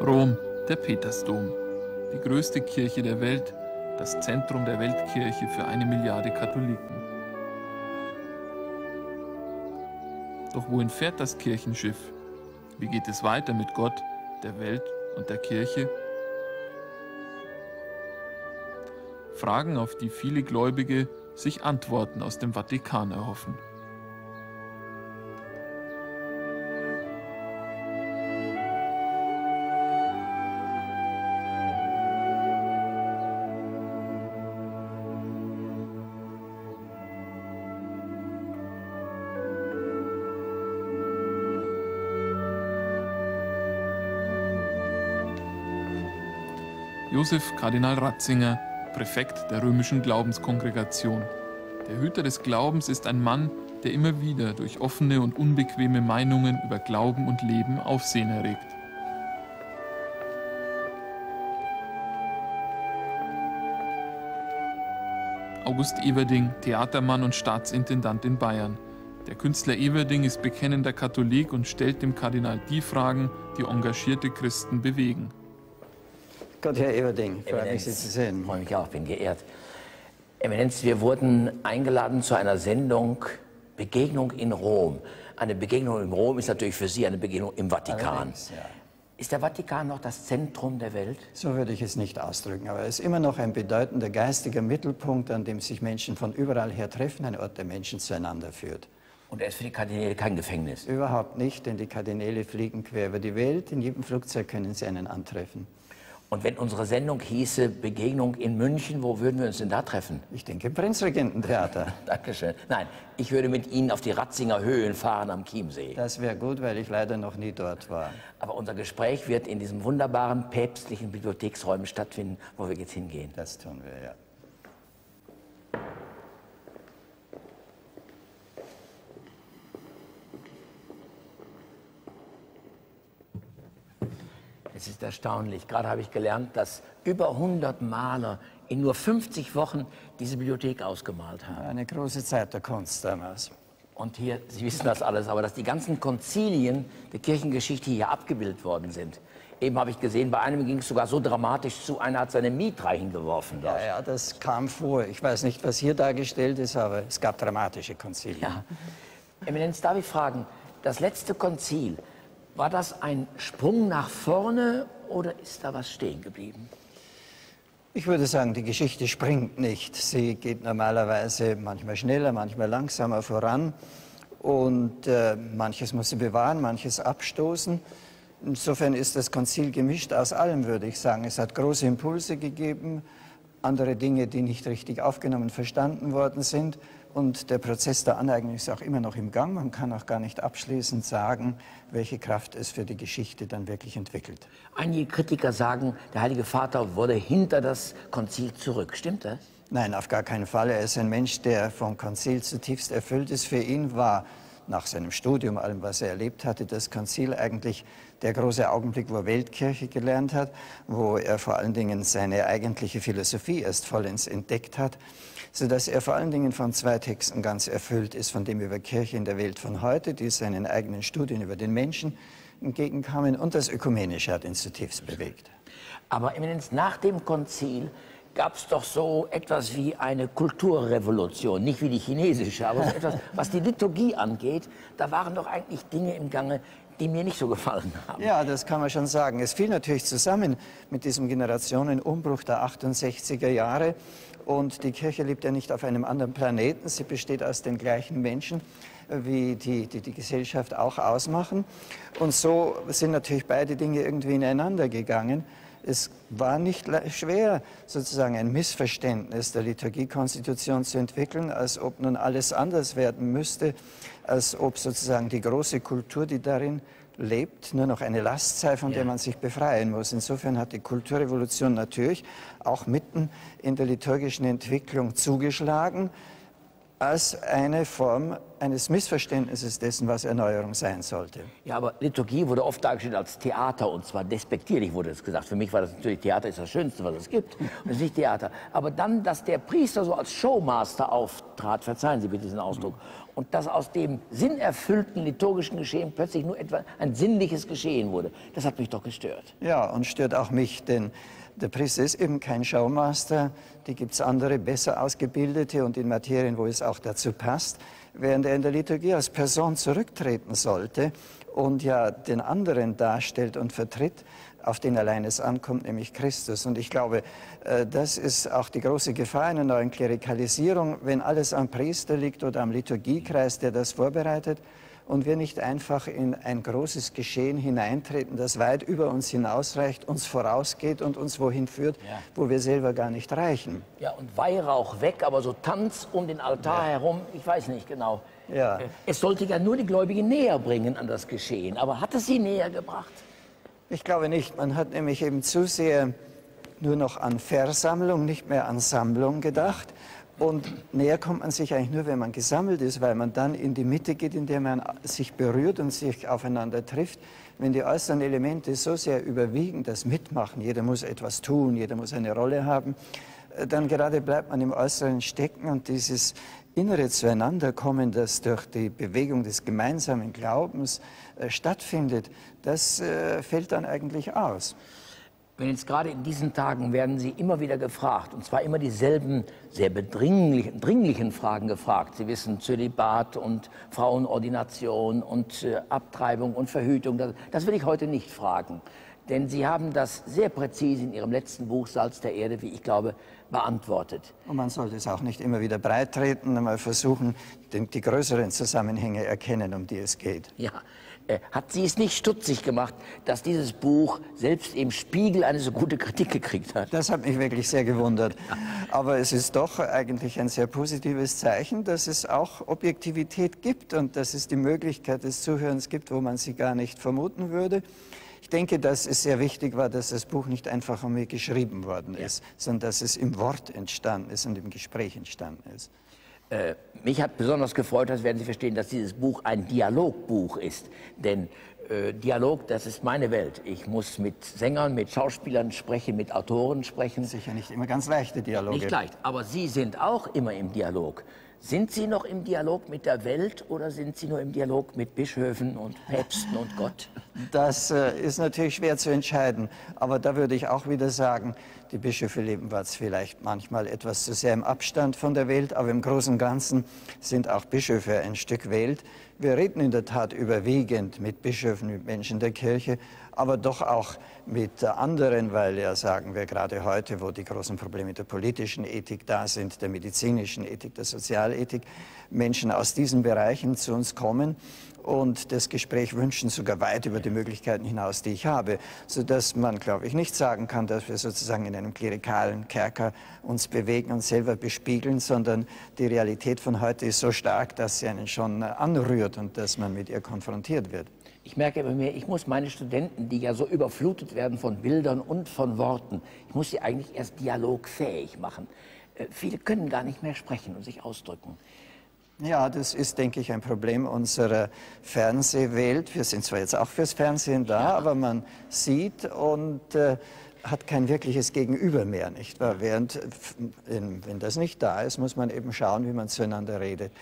Rom, der Petersdom, die größte Kirche der Welt, das Zentrum der Weltkirche für eine Milliarde Katholiken. Doch wohin fährt das Kirchenschiff? Wie geht es weiter mit Gott, der Welt und der Kirche? Fragen, auf die viele Gläubige sich Antworten aus dem Vatikan erhoffen. Josef Kardinal Ratzinger, Präfekt der römischen Glaubenskongregation. Der Hüter des Glaubens ist ein Mann, der immer wieder durch offene und unbequeme Meinungen über Glauben und Leben Aufsehen erregt. August Everding, Theatermann und Staatsintendant in Bayern. Der Künstler Everding ist bekennender Katholik und stellt dem Kardinal die Fragen, die engagierte Christen bewegen. Gott, Herr Everding, freut mich, Sie zu sehen. Freue mich auch, bin geehrt. Eminenz, wir wurden eingeladen zu einer Sendung Begegnung in Rom. Eine Begegnung in Rom ist natürlich für Sie eine Begegnung im Vatikan. Ja. Ist der Vatikan noch das Zentrum der Welt? So würde ich es nicht ausdrücken, aber er ist immer noch ein bedeutender geistiger Mittelpunkt, an dem sich Menschen von überall her treffen, ein Ort, der Menschen zueinander führt. Und er ist für die Kardinäle kein Gefängnis? Überhaupt nicht, denn die Kardinäle fliegen quer über die Welt. In jedem Flugzeug können sie einen antreffen. Und wenn unsere Sendung hieße Begegnung in München, wo würden wir uns denn da treffen? Ich denke im Prinzregententheater. Dankeschön. Nein, ich würde mit Ihnen auf die Ratzinger Höhen fahren am Chiemsee. Das wäre gut, weil ich leider noch nie dort war. Aber unser Gespräch wird in diesem wunderbaren päpstlichen Bibliotheksräumen stattfinden, wo wir jetzt hingehen. Das tun wir, ja. Es ist erstaunlich. Gerade habe ich gelernt, dass über 100 Maler in nur 50 Wochen diese Bibliothek ausgemalt haben. Eine große Zeit der Kunst damals. Und hier, Sie wissen das alles, aber dass die ganzen Konzilien der Kirchengeschichte hier abgebildet worden sind. Eben habe ich gesehen, bei einem ging es sogar so dramatisch zu, einer hat seine Mitra hingeworfen. Ja, ja, das kam vor. Ich weiß nicht, was hier dargestellt ist, aber es gab dramatische Konzilien. Ja. Eminenz, darf ich fragen, das letzte Konzil, war das ein Sprung nach vorne oder ist da was stehen geblieben? Ich würde sagen, die Geschichte springt nicht. Sie geht normalerweise manchmal schneller, manchmal langsamer voran. Und äh, manches muss sie bewahren, manches abstoßen. Insofern ist das Konzil gemischt aus allem, würde ich sagen. Es hat große Impulse gegeben, andere Dinge, die nicht richtig aufgenommen, verstanden worden sind. Und der Prozess der Aneignung ist auch immer noch im Gang. Man kann auch gar nicht abschließend sagen, welche Kraft es für die Geschichte dann wirklich entwickelt. Einige Kritiker sagen, der Heilige Vater wurde hinter das Konzil zurück. Stimmt das? Nein, auf gar keinen Fall. Er ist ein Mensch, der vom Konzil zutiefst erfüllt ist. Für ihn war nach seinem Studium, allem, was er erlebt hatte, das Konzil eigentlich der große Augenblick, wo er Weltkirche gelernt hat, wo er vor allen Dingen seine eigentliche Philosophie erst vollends entdeckt hat sodass er vor allen Dingen von zwei Texten ganz erfüllt ist, von dem über Kirche in der Welt von heute, die seinen eigenen Studien über den Menschen entgegenkamen, und das Ökumenische hat ihn zutiefst bewegt. Aber Eminenz, nach dem Konzil gab es doch so etwas wie eine Kulturrevolution, nicht wie die chinesische, aber so etwas, was die Liturgie angeht, da waren doch eigentlich Dinge im Gange, die mir nicht so gefallen haben. Ja, das kann man schon sagen. Es fiel natürlich zusammen mit diesem Generationenumbruch der 68er Jahre, und die Kirche lebt ja nicht auf einem anderen Planeten. Sie besteht aus den gleichen Menschen, wie die, die, die Gesellschaft auch ausmachen. Und so sind natürlich beide Dinge irgendwie ineinander gegangen. Es war nicht schwer, sozusagen ein Missverständnis der Liturgiekonstitution zu entwickeln, als ob nun alles anders werden müsste, als ob sozusagen die große Kultur, die darin lebt, nur noch eine Last sei, von ja. der man sich befreien muss. Insofern hat die Kulturrevolution natürlich auch mitten in der liturgischen Entwicklung zugeschlagen als eine Form eines Missverständnisses dessen, was Erneuerung sein sollte. Ja, aber Liturgie wurde oft dargestellt als Theater und zwar despektierlich wurde es gesagt. Für mich war das natürlich Theater ist das Schönste, was es gibt. Und es ist nicht Theater. Aber dann, dass der Priester so als Showmaster auftrat, verzeihen Sie bitte diesen Ausdruck, und dass aus dem sinnerfüllten liturgischen Geschehen plötzlich nur etwa ein sinnliches Geschehen wurde, das hat mich doch gestört. Ja, und stört auch mich, denn der Priester ist eben kein Showmaster. Die gibt es andere, besser ausgebildete und in Materien, wo es auch dazu passt, während er in der Liturgie als Person zurücktreten sollte und ja den anderen darstellt und vertritt, auf den allein es ankommt, nämlich Christus. Und ich glaube, äh, das ist auch die große Gefahr einer neuen Klerikalisierung, wenn alles am Priester liegt oder am Liturgiekreis, der das vorbereitet und wir nicht einfach in ein großes Geschehen hineintreten, das weit über uns hinausreicht, uns vorausgeht und uns wohin führt, ja. wo wir selber gar nicht reichen. Ja, und Weihrauch weg, aber so Tanz um den Altar ja. herum, ich weiß nicht genau. Ja. Es sollte ja nur die Gläubigen näher bringen an das Geschehen, aber hat es sie näher gebracht? Ich glaube nicht. Man hat nämlich eben zu sehr nur noch an Versammlung, nicht mehr an Sammlung gedacht. Und näher kommt man sich eigentlich nur, wenn man gesammelt ist, weil man dann in die Mitte geht, in der man sich berührt und sich aufeinander trifft. Wenn die äußeren Elemente so sehr überwiegen, das Mitmachen, jeder muss etwas tun, jeder muss eine Rolle haben, äh, dann gerade bleibt man im Äußeren stecken und dieses innere Zueinanderkommen, das durch die Bewegung des gemeinsamen Glaubens äh, stattfindet, das äh, fällt dann eigentlich aus. Wenn jetzt gerade in diesen Tagen werden Sie immer wieder gefragt, und zwar immer dieselben sehr bedringlichen dringlichen Fragen gefragt. Sie wissen, Zölibat und Frauenordination und äh, Abtreibung und Verhütung, das, das will ich heute nicht fragen. Denn Sie haben das sehr präzise in Ihrem letzten Buch Salz der Erde, wie ich glaube, beantwortet. Und man sollte es auch nicht immer wieder breit treten, einmal versuchen, die, die größeren Zusammenhänge erkennen, um die es geht. Ja, äh, hat Sie es nicht stutzig gemacht, dass dieses Buch selbst im Spiegel eine so gute Kritik gekriegt hat? Das hat mich wirklich sehr gewundert. Aber es ist doch eigentlich ein sehr positives Zeichen, dass es auch Objektivität gibt und dass es die Möglichkeit des Zuhörens gibt, wo man sie gar nicht vermuten würde. Ich denke, dass es sehr wichtig war, dass das Buch nicht einfach an mir geschrieben worden ist, ja. sondern dass es im Wort entstanden ist und im Gespräch entstanden ist. Äh, mich hat besonders gefreut, das werden Sie verstehen, dass dieses Buch ein Dialogbuch ist. Denn äh, Dialog, das ist meine Welt. Ich muss mit Sängern, mit Schauspielern sprechen, mit Autoren sprechen. Sicher nicht immer ganz leichte Dialoge. Nicht leicht, aber Sie sind auch immer im Dialog. Sind Sie noch im Dialog mit der Welt oder sind Sie nur im Dialog mit Bischöfen und Päpsten und Gott? Das äh, ist natürlich schwer zu entscheiden. Aber da würde ich auch wieder sagen, die Bischöfe leben vielleicht manchmal etwas zu sehr im Abstand von der Welt, aber im Großen und Ganzen sind auch Bischöfe ein Stück Welt. Wir reden in der Tat überwiegend mit Bischöfen, mit Menschen der Kirche, aber doch auch mit anderen, weil ja, sagen wir gerade heute, wo die großen Probleme der politischen Ethik da sind, der medizinischen Ethik, der Sozialethik, Menschen aus diesen Bereichen zu uns kommen und das Gespräch wünschen, sogar weit über die Möglichkeiten hinaus, die ich habe, sodass man, glaube ich, nicht sagen kann, dass wir sozusagen in einem klerikalen Kerker uns bewegen und selber bespiegeln, sondern die Realität von heute ist so stark, dass sie einen schon anrührt und dass man mit ihr konfrontiert wird. Ich merke immer mehr, ich muss meine Studenten, die ja so überflutet werden von Bildern und von Worten, ich muss sie eigentlich erst dialogfähig machen. Äh, viele können gar nicht mehr sprechen und sich ausdrücken. Ja, das ist, denke ich, ein Problem unserer Fernsehwelt. Wir sind zwar jetzt auch fürs Fernsehen da, ja. aber man sieht und äh, hat kein wirkliches Gegenüber mehr, nicht wahr? Während, wenn das nicht da ist, muss man eben schauen, wie man zueinander redet.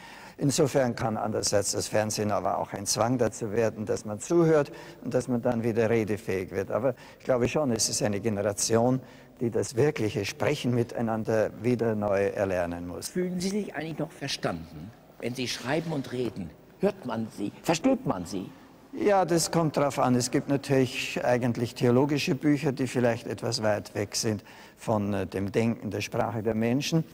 Insofern kann andererseits das Fernsehen aber auch ein Zwang dazu werden, dass man zuhört und dass man dann wieder redefähig wird. Aber ich glaube schon, es ist eine Generation, die das wirkliche Sprechen miteinander wieder neu erlernen muss. Fühlen Sie sich eigentlich noch verstanden? Wenn Sie schreiben und reden, hört man Sie, versteht man Sie? Ja, das kommt darauf an. Es gibt natürlich eigentlich theologische Bücher, die vielleicht etwas weit weg sind von äh, dem Denken der Sprache der Menschen.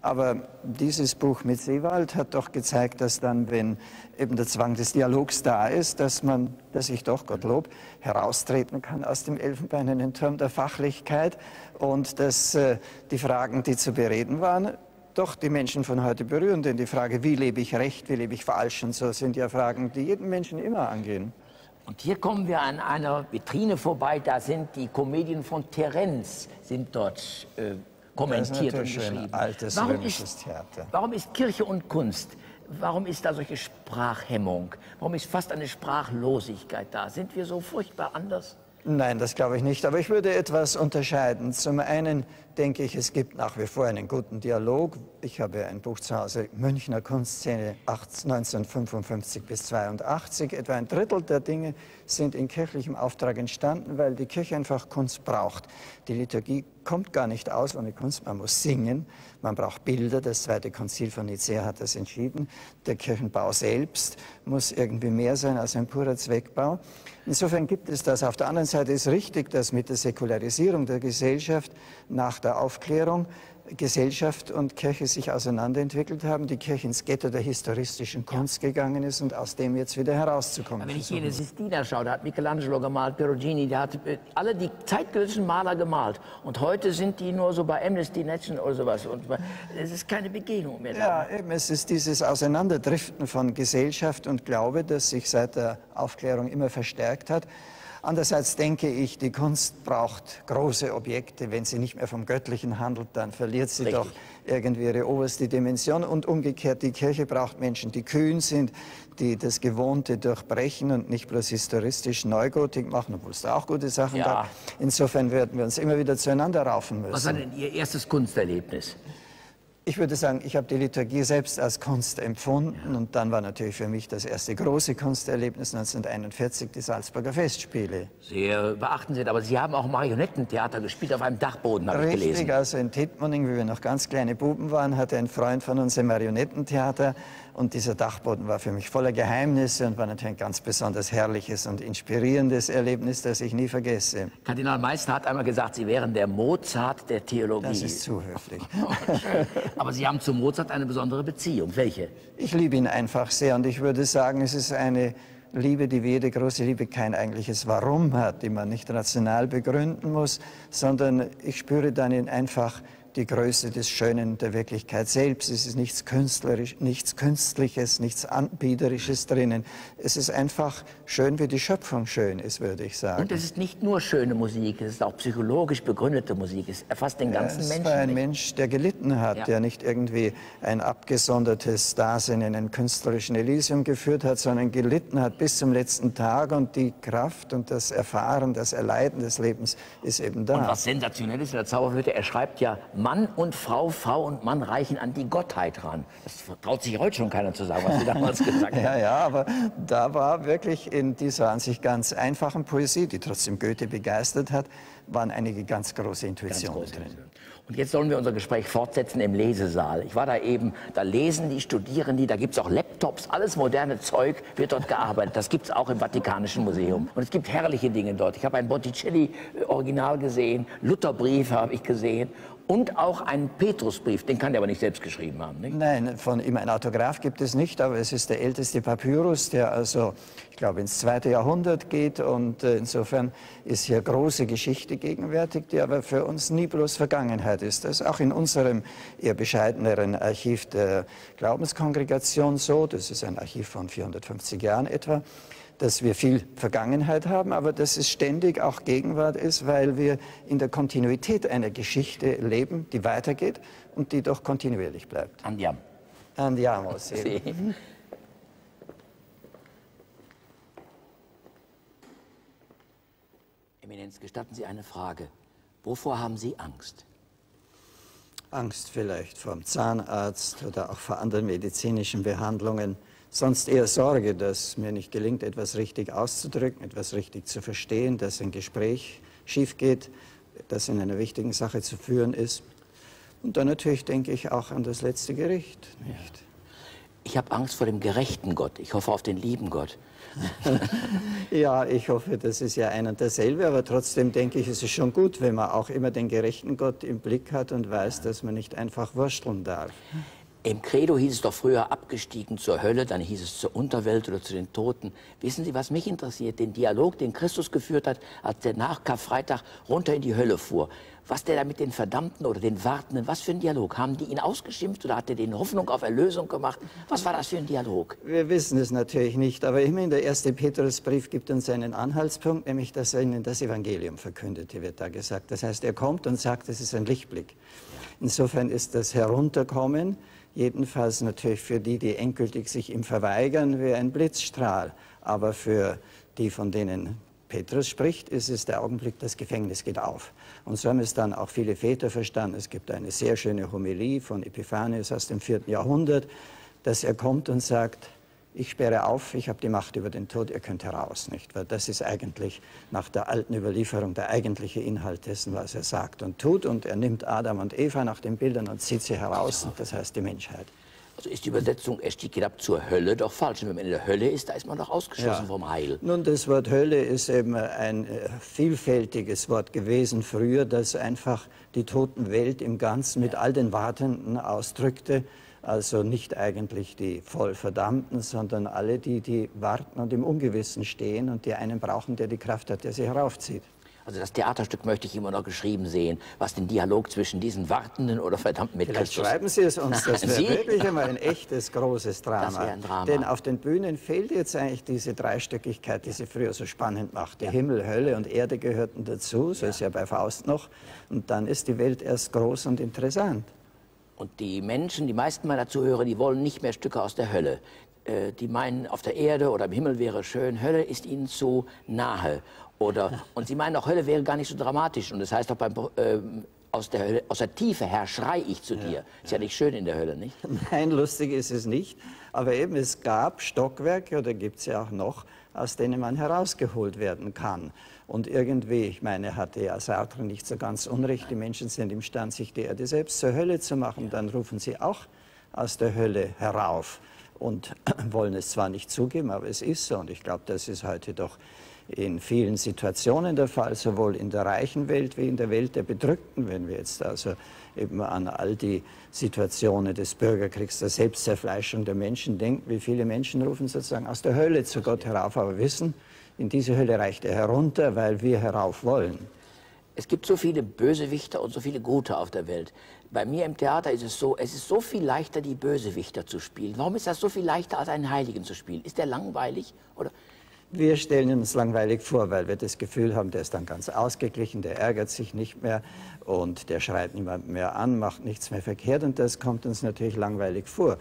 Aber dieses Buch mit Seewald hat doch gezeigt, dass dann, wenn eben der Zwang des Dialogs da ist, dass man, dass ich doch, Gottlob, heraustreten kann aus dem elfenbeinernen Turm der Fachlichkeit und dass äh, die Fragen, die zu bereden waren, doch die Menschen von heute berühren. Denn die Frage, wie lebe ich recht, wie lebe ich falsch und so, sind ja Fragen, die jeden Menschen immer angehen. Und hier kommen wir an einer Vitrine vorbei, da sind die Komedien von Terenz, sind dort äh, kommentiert und geschrieben. Altes warum ist, warum ist Kirche und Kunst Warum ist da solche Sprachhemmung? Warum ist fast eine Sprachlosigkeit da? Sind wir so furchtbar anders? Nein, das glaube ich nicht. Aber ich würde etwas unterscheiden. Zum einen denke ich, es gibt nach wie vor einen guten Dialog. Ich habe ein Buch zu Hause, Münchner Kunstszene 1955 bis 82. Etwa ein Drittel der Dinge sind in kirchlichem Auftrag entstanden, weil die Kirche einfach Kunst braucht. Die Liturgie kommt gar nicht aus ohne Kunst. Man muss singen, man braucht Bilder. Das Zweite Konzil von Nicea hat das entschieden. Der Kirchenbau selbst muss irgendwie mehr sein als ein purer Zweckbau. Insofern gibt es das. Auf der anderen Seite ist richtig, dass mit der Säkularisierung der Gesellschaft nach der Aufklärung Gesellschaft und Kirche sich auseinanderentwickelt haben, die Kirche ins Ghetto der historistischen Kunst ja. gegangen ist und aus dem jetzt wieder herauszukommen. Aber wenn ich hier in Sistina schaue, da hat Michelangelo gemalt, Perugini, der hat äh, alle die zeitgenössischen Maler gemalt. Und heute sind die nur so bei Amnesty International oder sowas. Und es ist keine Begegnung mehr da. Ja, eben, es ist dieses Auseinanderdriften von Gesellschaft und Glaube, das sich seit der Aufklärung immer verstärkt hat. Andererseits denke ich, die Kunst braucht große Objekte. Wenn sie nicht mehr vom Göttlichen handelt, dann verliert sie Richtig. doch irgendwie ihre oberste Dimension. Und umgekehrt, die Kirche braucht Menschen, die kühn sind, die das Gewohnte durchbrechen und nicht bloß historistisch Neugotik machen, obwohl es da auch gute Sachen ja. gab. Insofern werden wir uns immer wieder zueinander raufen müssen. Was war denn Ihr erstes Kunsterlebnis? Ich würde sagen, ich habe die Liturgie selbst als Kunst empfunden und dann war natürlich für mich das erste große Kunsterlebnis 1941 die Salzburger Festspiele. Sehr beachtenswert, aber Sie haben auch Marionettentheater gespielt auf einem Dachboden, habe ich gelesen. Richtig, also in Tittmoning, wie wir noch ganz kleine Buben waren, hatte ein Freund von uns ein Marionettentheater und dieser Dachboden war für mich voller Geheimnisse und war natürlich ein ganz besonders herrliches und inspirierendes Erlebnis, das ich nie vergesse. Kardinal Meissner hat einmal gesagt, Sie wären der Mozart der Theologie. Das ist zu höflich. Aber Sie haben zu Mozart eine besondere Beziehung. Welche? Ich liebe ihn einfach sehr und ich würde sagen, es ist eine Liebe, die wie jede große Liebe kein eigentliches Warum hat, die man nicht rational begründen muss, sondern ich spüre dann ihn einfach die Größe des Schönen der Wirklichkeit selbst. Es ist nichts, künstlerisch, nichts Künstliches, nichts Anbieterisches drinnen. Es ist einfach schön, wie die Schöpfung schön ist, würde ich sagen. Und es ist nicht nur schöne Musik, es ist auch psychologisch begründete Musik. Es erfasst den ganzen ja, Menschen. Es war ein Mensch, der gelitten hat, ja. der nicht irgendwie ein abgesondertes Dasein in einem künstlerischen Elysium geführt hat, sondern gelitten hat bis zum letzten Tag und die Kraft und das Erfahren, das Erleiden des Lebens ist eben da. Und was sensationell ist in der Zauberhütte, er schreibt ja, Mann und Frau, Frau und Mann reichen an die Gottheit ran. Das traut sich heute schon keiner zu sagen, was Sie damals gesagt haben. Ja, ja, aber da war wirklich in dieser an sich ganz einfachen Poesie, die trotzdem Goethe begeistert hat, waren einige ganz große Intuitionen ganz drin. Und jetzt sollen wir unser Gespräch fortsetzen im Lesesaal. Ich war da eben, da lesen die, studieren die, da gibt es auch Laptops, alles moderne Zeug wird dort gearbeitet. Das gibt es auch im Vatikanischen Museum. Und es gibt herrliche Dinge dort. Ich habe ein Botticelli-Original gesehen, Lutherbriefe habe ich gesehen und auch einen Petrusbrief, den kann der aber nicht selbst geschrieben haben. Nicht? Nein, von ihm ein Autograph gibt es nicht, aber es ist der älteste Papyrus, der also, ich glaube, ins zweite Jahrhundert geht und äh, insofern ist hier große Geschichte gegenwärtig, die aber für uns nie bloß Vergangenheit ist. Das ist auch in unserem eher bescheideneren Archiv der Glaubenskongregation so, das ist ein Archiv von 450 Jahren etwa, dass wir viel Vergangenheit haben, aber dass es ständig auch Gegenwart ist, weil wir in der Kontinuität einer Geschichte leben, die weitergeht und die doch kontinuierlich bleibt. Andiamo. Andiamo, sì. sì. Eminenz, gestatten Sie eine Frage. Wovor haben Sie Angst? Angst vielleicht vor dem Zahnarzt oder auch vor anderen medizinischen Behandlungen sonst eher Sorge, dass mir nicht gelingt, etwas richtig auszudrücken, etwas richtig zu verstehen, dass ein Gespräch schief geht, das in einer wichtigen Sache zu führen ist. Und dann natürlich denke ich auch an das letzte Gericht. Nicht? Ich habe Angst vor dem gerechten Gott. Ich hoffe auf den lieben Gott. ja, ich hoffe, das ist ja ein und derselbe, aber trotzdem denke ich, es ist schon gut, wenn man auch immer den gerechten Gott im Blick hat und weiß, dass man nicht einfach wursteln darf. Im Credo hieß es doch früher abgestiegen zur Hölle, dann hieß es zur Unterwelt oder zu den Toten. Wissen Sie, was mich interessiert? Den Dialog, den Christus geführt hat, als der nach Karfreitag runter in die Hölle fuhr. was der da mit den Verdammten oder den Wartenden, was für ein Dialog? Haben die ihn ausgeschimpft oder hat er denen Hoffnung auf Erlösung gemacht? Was war das für ein Dialog? Wir wissen es natürlich nicht, aber immerhin der erste Petrusbrief gibt uns einen Anhaltspunkt, nämlich dass er ihnen das Evangelium verkündete, wird da gesagt. Das heißt, er kommt und sagt, es ist ein Lichtblick. Insofern ist das Herunterkommen, jedenfalls natürlich für die, die endgültig sich ihm verweigern, wie ein Blitzstrahl. Aber für die, von denen Petrus spricht, ist es der Augenblick, das Gefängnis geht auf. Und so haben es dann auch viele Väter verstanden. Es gibt eine sehr schöne Homilie von Epiphanius aus dem vierten Jahrhundert, dass er kommt und sagt, ich sperre auf, ich habe die Macht über den Tod, ihr könnt heraus, nicht? Weil das ist eigentlich nach der alten Überlieferung der eigentliche Inhalt dessen, was er sagt und tut. Und er nimmt Adam und Eva nach den Bildern und zieht sie heraus, und das heißt die Menschheit. Also ist die Übersetzung, er stieg hinab zur Hölle, doch falsch. Und wenn man in der Hölle ist, da ist man doch ausgeschlossen ja. vom Heil. Nun, das Wort Hölle ist eben ein äh, vielfältiges Wort gewesen früher, das einfach die Totenwelt im Ganzen mit all den Wartenden ausdrückte. Also nicht eigentlich die Vollverdammten, sondern alle, die, die warten und im Ungewissen stehen und die einen brauchen, der die Kraft hat, der sie heraufzieht. Also das Theaterstück möchte ich immer noch geschrieben sehen, was den Dialog zwischen diesen Wartenden oder Verdammten mit Vielleicht Christus... schreiben Sie es uns, das wäre wirklich einmal ein echtes, großes Drama. Das ein Drama. Denn auf den Bühnen fehlt jetzt eigentlich diese Dreistöckigkeit, die sie früher so spannend machte. Ja. Himmel, Hölle und Erde gehörten dazu, so ja. ist ja bei Faust noch. Und dann ist die Welt erst groß und interessant. Und die Menschen, die meisten meiner Zuhörer, die wollen nicht mehr Stücke aus der Hölle. Äh, die meinen, auf der Erde oder im Himmel wäre schön, Hölle ist ihnen zu nahe. Oder, und sie meinen auch, Hölle wäre gar nicht so dramatisch. Und das heißt auch beim, äh, aus, der Hölle, aus der Tiefe her schrei ich zu dir. Ja, ist ja nicht schön in der Hölle, nicht? Nein, lustig ist es nicht. Aber eben, es gab Stockwerke, oder gibt es ja auch noch, aus denen man herausgeholt werden kann. Und irgendwie, ich meine, hatte ja Sartre nicht so ganz unrecht, die Menschen sind imstand, sich die Erde selbst zur Hölle zu machen. Dann rufen sie auch aus der Hölle herauf und wollen es zwar nicht zugeben, aber es ist so. Und ich glaube, das ist heute doch in vielen Situationen der Fall, sowohl in der reichen Welt wie in der Welt der Bedrückten, wenn wir jetzt also eben an all die Situationen des Bürgerkriegs, der Selbstzerfleischung der Menschen denken, wie viele Menschen rufen sozusagen aus der Hölle zu Gott herauf, aber wissen, in diese Hölle reicht er herunter, weil wir herauf wollen. Es gibt so viele Bösewichter und so viele Gute auf der Welt. Bei mir im Theater ist es so, es ist so viel leichter, die Bösewichter zu spielen. Warum ist das so viel leichter, als einen Heiligen zu spielen? Ist der langweilig? Oder wir stellen uns langweilig vor, weil wir das Gefühl haben, der ist dann ganz ausgeglichen, der ärgert sich nicht mehr und der schreit niemand mehr an, macht nichts mehr verkehrt und das kommt uns natürlich langweilig vor.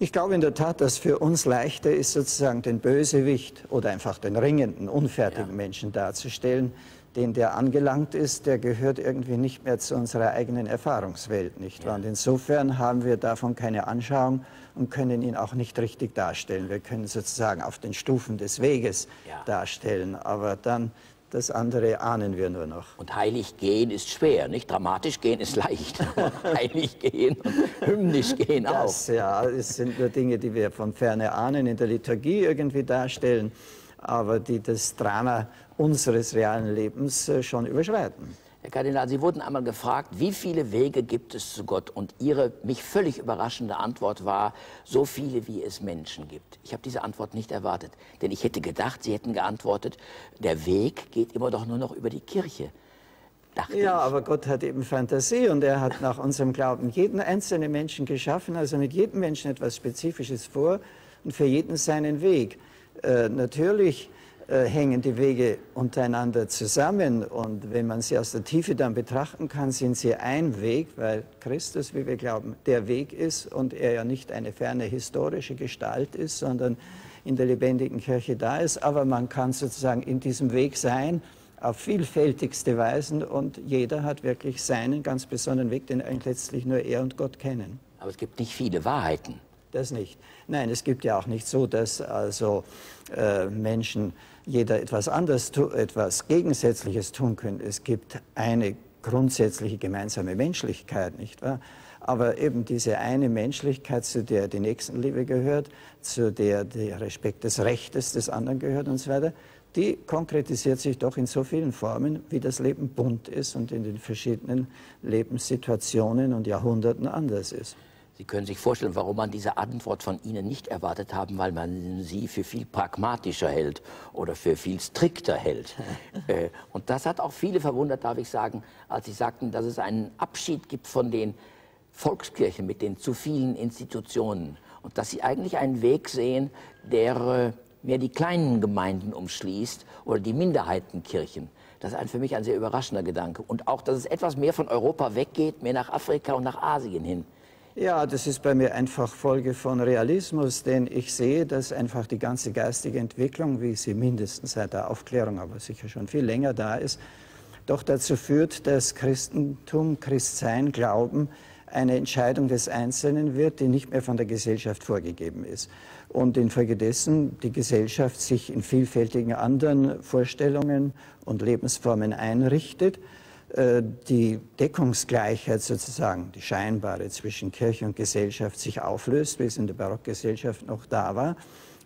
Ich glaube in der Tat, dass für uns leichter ist, sozusagen den Bösewicht oder einfach den ringenden, unfertigen ja. Menschen darzustellen, den der angelangt ist, der gehört irgendwie nicht mehr zu unserer eigenen Erfahrungswelt, nicht wahr? Und insofern haben wir davon keine Anschauung und können ihn auch nicht richtig darstellen. Wir können sozusagen auf den Stufen des Weges ja. darstellen, aber dann das andere ahnen wir nur noch. Und heilig gehen ist schwer, nicht? Dramatisch gehen ist leicht. heilig gehen und hymnisch gehen auch. Das, ja, es sind nur Dinge, die wir von ferne ahnen, in der Liturgie irgendwie darstellen aber die das Drama unseres realen Lebens äh, schon überschreiten. Herr Kardinal, Sie wurden einmal gefragt, wie viele Wege gibt es zu Gott? Und Ihre mich völlig überraschende Antwort war, so viele, wie es Menschen gibt. Ich habe diese Antwort nicht erwartet, denn ich hätte gedacht, Sie hätten geantwortet, der Weg geht immer doch nur noch über die Kirche. Dachte ja, ich. aber Gott hat eben Fantasie und er hat nach unserem Glauben jeden einzelnen Menschen geschaffen, also mit jedem Menschen etwas Spezifisches vor und für jeden seinen Weg. Äh, natürlich äh, hängen die Wege untereinander zusammen und wenn man sie aus der Tiefe dann betrachten kann, sind sie ein Weg, weil Christus, wie wir glauben, der Weg ist und er ja nicht eine ferne historische Gestalt ist, sondern in der lebendigen Kirche da ist. Aber man kann sozusagen in diesem Weg sein auf vielfältigste Weisen und jeder hat wirklich seinen ganz besonderen Weg, den eigentlich letztlich nur er und Gott kennen. Aber es gibt nicht viele Wahrheiten. Das nicht. Nein, es gibt ja auch nicht so, dass also äh, Menschen jeder etwas anderes, etwas Gegensätzliches tun können. Es gibt eine grundsätzliche gemeinsame Menschlichkeit, nicht wahr? Aber eben diese eine Menschlichkeit, zu der die Nächstenliebe gehört, zu der der Respekt des Rechtes des anderen gehört und so weiter, die konkretisiert sich doch in so vielen Formen, wie das Leben bunt ist und in den verschiedenen Lebenssituationen und Jahrhunderten anders ist. Sie können sich vorstellen, warum man diese Antwort von Ihnen nicht erwartet haben, weil man Sie für viel pragmatischer hält oder für viel strikter hält. Äh, und das hat auch viele verwundert, darf ich sagen, als Sie sagten, dass es einen Abschied gibt von den Volkskirchen mit den zu vielen Institutionen und dass Sie eigentlich einen Weg sehen, der äh, mehr die kleinen Gemeinden umschließt oder die Minderheitenkirchen. Das ist ein, für mich ein sehr überraschender Gedanke. Und auch, dass es etwas mehr von Europa weggeht, mehr nach Afrika und nach Asien hin. Ja, das ist bei mir einfach Folge von Realismus, denn ich sehe, dass einfach die ganze geistige Entwicklung, wie sie mindestens seit der Aufklärung, aber sicher schon viel länger da ist, doch dazu führt, dass Christentum, Christsein, Glauben eine Entscheidung des Einzelnen wird, die nicht mehr von der Gesellschaft vorgegeben ist. Und infolgedessen die Gesellschaft sich in vielfältigen anderen Vorstellungen und Lebensformen einrichtet die Deckungsgleichheit sozusagen, die scheinbare zwischen Kirche und Gesellschaft sich auflöst, wie es in der Barockgesellschaft noch da war,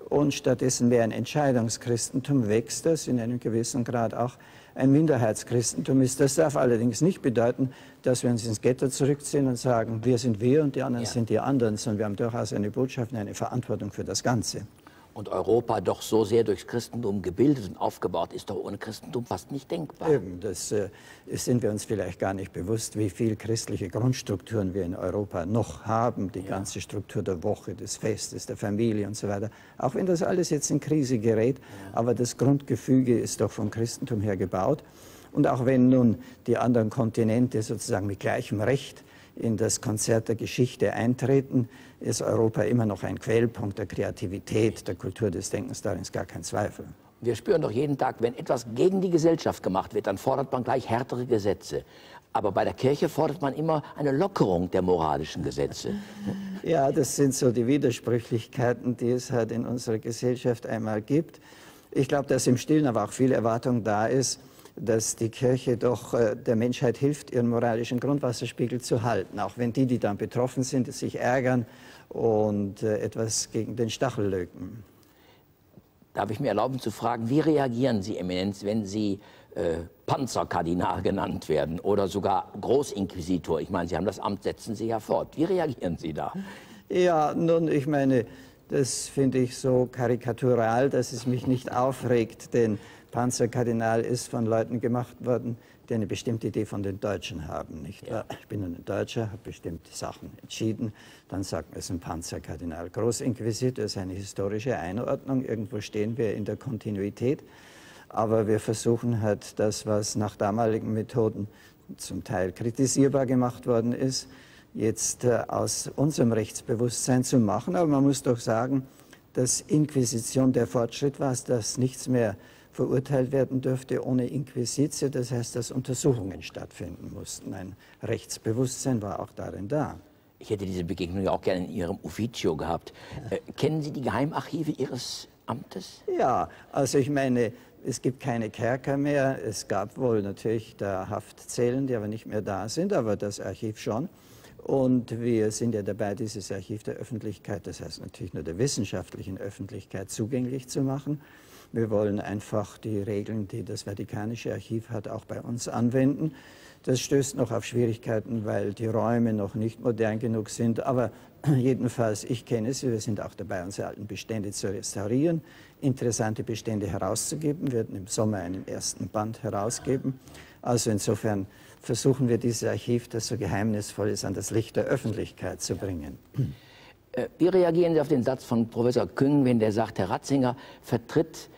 und stattdessen mehr ein Entscheidungschristentum wächst, das in einem gewissen Grad auch ein Minderheitschristentum ist. Das darf allerdings nicht bedeuten, dass wir uns ins Ghetto zurückziehen und sagen, wir sind wir und die anderen ja. sind die anderen, sondern wir haben durchaus eine Botschaft und eine Verantwortung für das Ganze und Europa doch so sehr durchs Christentum gebildet und aufgebaut ist, doch ohne Christentum fast nicht denkbar. Eben, das äh, sind wir uns vielleicht gar nicht bewusst, wie viel christliche Grundstrukturen wir in Europa noch haben. Die ja. ganze Struktur der Woche, des Festes, der Familie und so weiter. Auch wenn das alles jetzt in Krise gerät, ja. aber das Grundgefüge ist doch vom Christentum her gebaut. Und auch wenn nun die anderen Kontinente sozusagen mit gleichem Recht in das Konzert der Geschichte eintreten, ist Europa immer noch ein Quellpunkt der Kreativität, der Kultur des Denkens, darin ist gar kein Zweifel. Wir spüren doch jeden Tag, wenn etwas gegen die Gesellschaft gemacht wird, dann fordert man gleich härtere Gesetze. Aber bei der Kirche fordert man immer eine Lockerung der moralischen Gesetze. Ja, das sind so die Widersprüchlichkeiten, die es halt in unserer Gesellschaft einmal gibt. Ich glaube, dass im Stillen aber auch viel Erwartung da ist, dass die Kirche doch äh, der Menschheit hilft, ihren moralischen Grundwasserspiegel zu halten, auch wenn die, die dann betroffen sind, sich ärgern und äh, etwas gegen den Stachel löken. Darf ich mir erlauben zu fragen, wie reagieren Sie, Eminenz, wenn Sie äh, Panzerkardinal genannt werden oder sogar Großinquisitor? Ich meine, Sie haben das Amt, setzen Sie ja fort. Wie reagieren Sie da? Ja, nun, ich meine, das finde ich so karikatural, dass es mich nicht aufregt, denn Panzerkardinal ist von Leuten gemacht worden, die eine bestimmte Idee von den Deutschen haben. Nicht wahr? Ich bin ein Deutscher, habe bestimmte Sachen entschieden, dann sagt man, es ist ein Panzerkardinal. Großinquisitor ist eine historische Einordnung, irgendwo stehen wir in der Kontinuität, aber wir versuchen halt das, was nach damaligen Methoden zum Teil kritisierbar gemacht worden ist, jetzt äh, aus unserem Rechtsbewusstsein zu machen. Aber man muss doch sagen, dass Inquisition der Fortschritt war, dass nichts mehr verurteilt werden dürfte ohne Inquisitio, das heißt, dass Untersuchungen stattfinden mussten. Ein Rechtsbewusstsein war auch darin da. Ich hätte diese Begegnung ja auch gerne in Ihrem Officio gehabt. Äh, kennen Sie die Geheimarchive Ihres Amtes? Ja, also ich meine, es gibt keine Kerker mehr. Es gab wohl natürlich da Haftzellen, die aber nicht mehr da sind, aber das Archiv schon. Und wir sind ja dabei, dieses Archiv der Öffentlichkeit, das heißt natürlich nur der wissenschaftlichen Öffentlichkeit, zugänglich zu machen. Wir wollen einfach die Regeln, die das Vatikanische Archiv hat, auch bei uns anwenden. Das stößt noch auf Schwierigkeiten, weil die Räume noch nicht modern genug sind. Aber jedenfalls, ich kenne sie. Wir sind auch dabei, unsere alten Bestände zu restaurieren, interessante Bestände herauszugeben. Wir werden im Sommer einen ersten Band herausgeben. Also insofern versuchen wir dieses Archiv, das so geheimnisvoll ist, an das Licht der Öffentlichkeit zu bringen. Äh, wie reagieren Sie auf den Satz von Professor Küng, wenn der sagt, Herr Ratzinger vertritt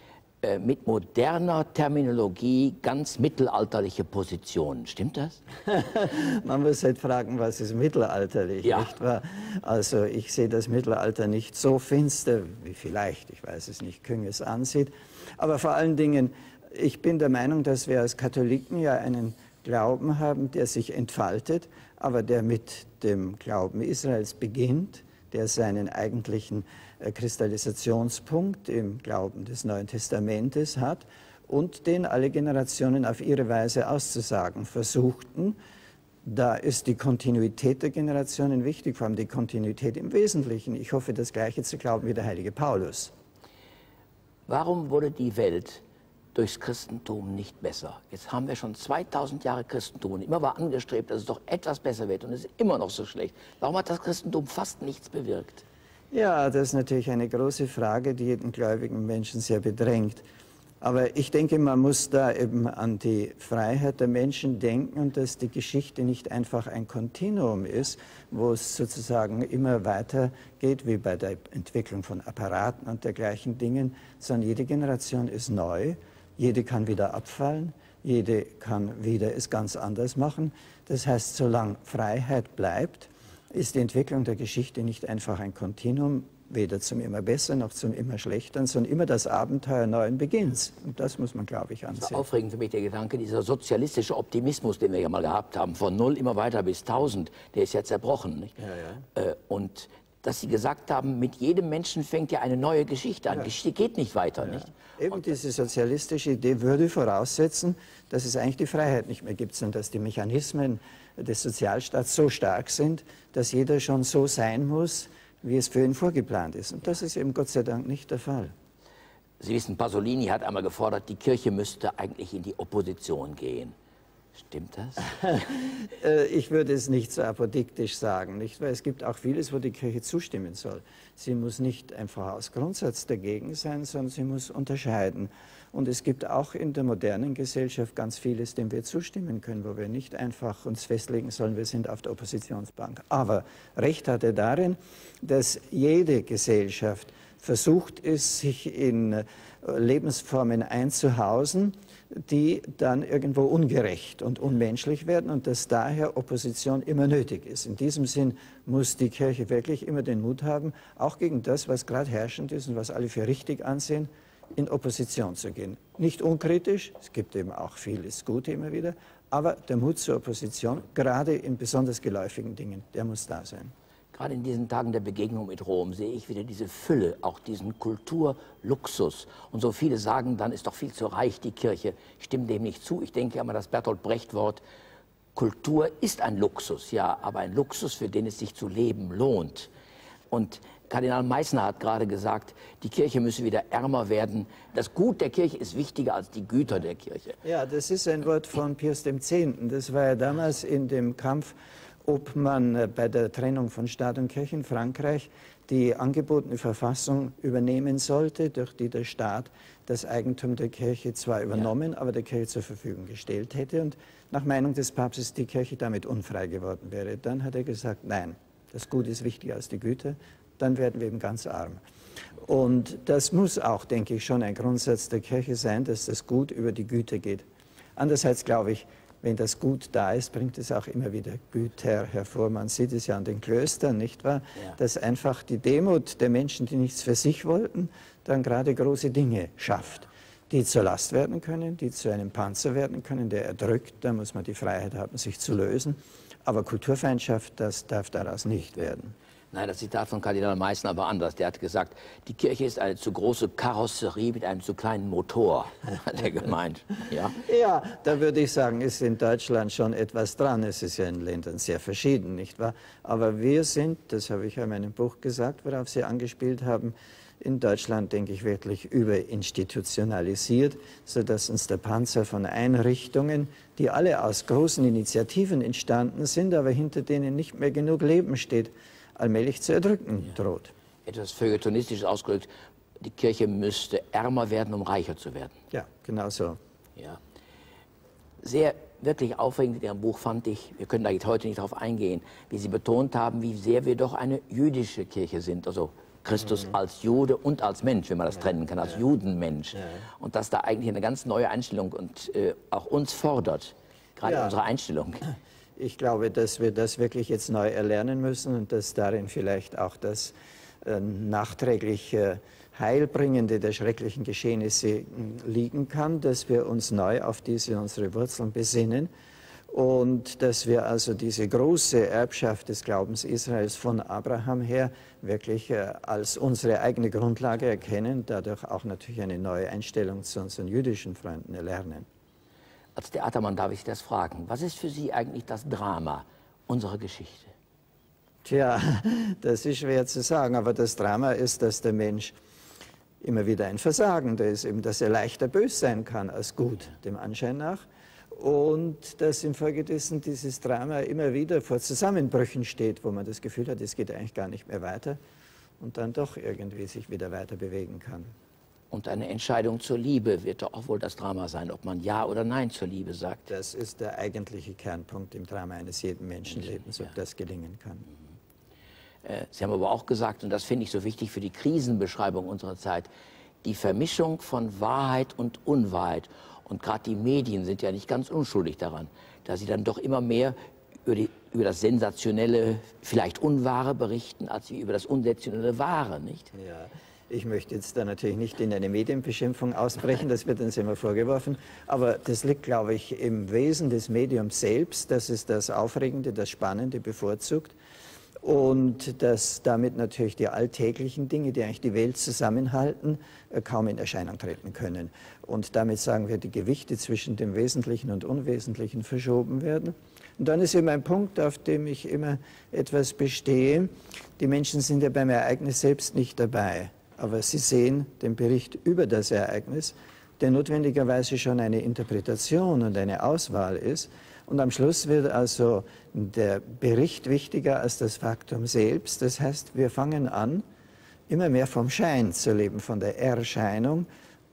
mit moderner Terminologie ganz mittelalterliche Positionen. Stimmt das? Man muss halt fragen, was ist mittelalterlich, ja. nicht wahr? Also ich sehe das Mittelalter nicht so finster, wie vielleicht, ich weiß es nicht, Küng es ansieht. Aber vor allen Dingen, ich bin der Meinung, dass wir als Katholiken ja einen Glauben haben, der sich entfaltet, aber der mit dem Glauben Israels beginnt, der seinen eigentlichen äh, Kristallisationspunkt im Glauben des Neuen Testamentes hat und den alle Generationen auf ihre Weise auszusagen versuchten. Da ist die Kontinuität der Generationen wichtig, vor allem die Kontinuität im Wesentlichen. Ich hoffe, das Gleiche zu glauben wie der heilige Paulus. Warum wurde die Welt durchs Christentum nicht besser. Jetzt haben wir schon 2000 Jahre Christentum und immer war angestrebt, dass es doch etwas besser wird und es ist immer noch so schlecht. Warum hat das Christentum fast nichts bewirkt? Ja, das ist natürlich eine große Frage, die jeden gläubigen Menschen sehr bedrängt. Aber ich denke, man muss da eben an die Freiheit der Menschen denken und dass die Geschichte nicht einfach ein Kontinuum ist, wo es sozusagen immer weiter geht, wie bei der Entwicklung von Apparaten und dergleichen Dingen, sondern jede Generation ist neu, jede kann wieder abfallen, jede kann wieder es ganz anders machen. Das heißt, solange Freiheit bleibt, ist die Entwicklung der Geschichte nicht einfach ein Kontinuum, weder zum immer besser noch zum immer schlechteren, sondern immer das Abenteuer neuen Beginns. Und das muss man, glaube ich, ansehen. Das war aufregend für mich der Gedanke, dieser sozialistische Optimismus, den wir ja mal gehabt haben, von null immer weiter bis 1000, der ist ja zerbrochen. Nicht? Ja, ja. Äh, und dass Sie gesagt haben, mit jedem Menschen fängt ja eine neue Geschichte an. Ja. Geschichte geht nicht weiter. Nicht? Eben diese sozialistische Idee würde voraussetzen, dass es eigentlich die Freiheit nicht mehr gibt, sondern dass die Mechanismen des Sozialstaats so stark sind, dass jeder schon so sein muss, wie es für ihn vorgeplant ist. Und das ist eben Gott sei Dank nicht der Fall. Sie wissen, Pasolini hat einmal gefordert, die Kirche müsste eigentlich in die Opposition gehen. Stimmt das? Äh, ich würde es nicht so apodiktisch sagen, nicht? weil es gibt auch vieles, wo die Kirche zustimmen soll. Sie muss nicht einfach aus Grundsatz dagegen sein, sondern sie muss unterscheiden. Und es gibt auch in der modernen Gesellschaft ganz vieles, dem wir zustimmen können, wo wir nicht einfach uns festlegen sollen, wir sind auf der Oppositionsbank. Aber Recht hat er darin, dass jede Gesellschaft versucht ist, sich in äh, Lebensformen einzuhausen, die dann irgendwo ungerecht und unmenschlich werden und dass daher Opposition immer nötig ist. In diesem Sinn muss die Kirche wirklich immer den Mut haben, auch gegen das, was gerade herrschend ist und was alle für richtig ansehen, in Opposition zu gehen. Nicht unkritisch, es gibt eben auch vieles Gute immer wieder, aber der Mut zur Opposition, gerade in besonders geläufigen Dingen, der muss da sein. Gerade in diesen Tagen der Begegnung mit Rom sehe ich wieder diese Fülle, auch diesen Kulturluxus. Und so viele sagen, dann ist doch viel zu reich die Kirche. Ich stimme dem nicht zu. Ich denke immer das Bertolt Brecht-Wort, Kultur ist ein Luxus, ja, aber ein Luxus, für den es sich zu leben lohnt. Und Kardinal Meissner hat gerade gesagt, die Kirche müsse wieder ärmer werden. Das Gut der Kirche ist wichtiger als die Güter der Kirche. Ja, das ist ein Wort von Pius X. Das war ja damals in dem Kampf, ob man äh, bei der Trennung von Staat und Kirche in Frankreich die angebotene Verfassung übernehmen sollte, durch die der Staat das Eigentum der Kirche zwar übernommen, ja. aber der Kirche zur Verfügung gestellt hätte und nach Meinung des Papstes die Kirche damit unfrei geworden wäre. Dann hat er gesagt, nein, das Gut ist wichtiger als die Güte dann werden wir eben ganz arm. Und das muss auch, denke ich, schon ein Grundsatz der Kirche sein, dass das Gut über die Güte geht. Andererseits glaube ich, wenn das Gut da ist, bringt es auch immer wieder Güter hervor. Man sieht es ja an den Klöstern, nicht wahr? Ja. Dass einfach die Demut der Menschen, die nichts für sich wollten, dann gerade große Dinge schafft, die zur Last werden können, die zu einem Panzer werden können, der erdrückt. Da muss man die Freiheit haben, sich zu lösen. Aber Kulturfeindschaft, das darf daraus nicht werden. Nein, das Zitat von Kardinal Meissner war anders. Der hat gesagt, die Kirche ist eine zu große Karosserie mit einem zu kleinen Motor, hat er gemeint. Ja? ja, da würde ich sagen, ist in Deutschland schon etwas dran. Es ist ja in Ländern sehr verschieden, nicht wahr? Aber wir sind, das habe ich ja in meinem Buch gesagt, worauf Sie angespielt haben, in Deutschland, denke ich, wirklich überinstitutionalisiert, sodass uns der Panzer von Einrichtungen, die alle aus großen Initiativen entstanden sind, aber hinter denen nicht mehr genug Leben steht, allmählich zu erdrücken droht. Etwas feuilletonistisch ausgedrückt, die Kirche müsste ärmer werden, um reicher zu werden. Ja, genau so. Ja. Sehr wirklich aufregend in Ihrem Buch fand ich, wir können da jetzt heute nicht darauf eingehen, wie Sie betont haben, wie sehr wir doch eine jüdische Kirche sind. Also Christus mhm. als Jude und als Mensch, wenn man das ja, trennen kann, als ja. Judenmensch. Ja. Und dass da eigentlich eine ganz neue Einstellung und äh, auch uns fordert, gerade unsere Einstellung. Ich glaube, dass wir das wirklich jetzt neu erlernen müssen und dass darin vielleicht auch das äh, nachträglich äh, Heilbringende der schrecklichen Geschehnisse liegen kann, dass wir uns neu auf diese unsere Wurzeln besinnen und dass wir also diese große Erbschaft des Glaubens Israels von Abraham her wirklich äh, als unsere eigene Grundlage erkennen, dadurch auch natürlich eine neue Einstellung zu unseren jüdischen Freunden erlernen. Als Theatermann darf ich das fragen. Was ist für Sie eigentlich das Drama unserer Geschichte? Tja, das ist schwer zu sagen, aber das Drama ist, dass der Mensch immer wieder ein Versagen. Da ist eben, dass er leichter bös sein kann als gut, dem Anschein nach. Und dass infolgedessen dieses Drama immer wieder vor Zusammenbrüchen steht, wo man das Gefühl hat, es geht eigentlich gar nicht mehr weiter und dann doch irgendwie sich wieder weiter bewegen kann. Und eine Entscheidung zur Liebe wird doch auch wohl das Drama sein, ob man Ja oder Nein zur Liebe sagt. Das ist der eigentliche Kernpunkt im Drama eines jeden Menschenlebens, ob das gelingen kann. Äh, Sie haben aber auch gesagt, und das finde ich so wichtig für die Krisenbeschreibung unserer Zeit, die Vermischung von Wahrheit und Unwahrheit. Und gerade die Medien sind ja nicht ganz unschuldig daran, da sie dann doch immer mehr über, die, über das sensationelle, vielleicht Unwahre berichten, als wie über das unsensationelle Wahre, nicht? Ja. Ich möchte jetzt da natürlich nicht in eine Medienbeschimpfung ausbrechen, das wird uns immer vorgeworfen, aber das liegt, glaube ich, im Wesen des Mediums selbst, dass es das Aufregende, das Spannende bevorzugt und dass damit natürlich die alltäglichen Dinge, die eigentlich die Welt zusammenhalten, äh, kaum in Erscheinung treten können. Und damit sagen wir, die Gewichte zwischen dem Wesentlichen und Unwesentlichen verschoben werden. Und dann ist eben ein Punkt, auf dem ich immer etwas bestehe. Die Menschen sind ja beim Ereignis selbst nicht dabei aber Sie sehen den Bericht über das Ereignis, der notwendigerweise schon eine Interpretation und eine Auswahl ist. Und am Schluss wird also der Bericht wichtiger als das Faktum selbst. Das heißt, wir fangen an, immer mehr vom Schein zu leben, von der Erscheinung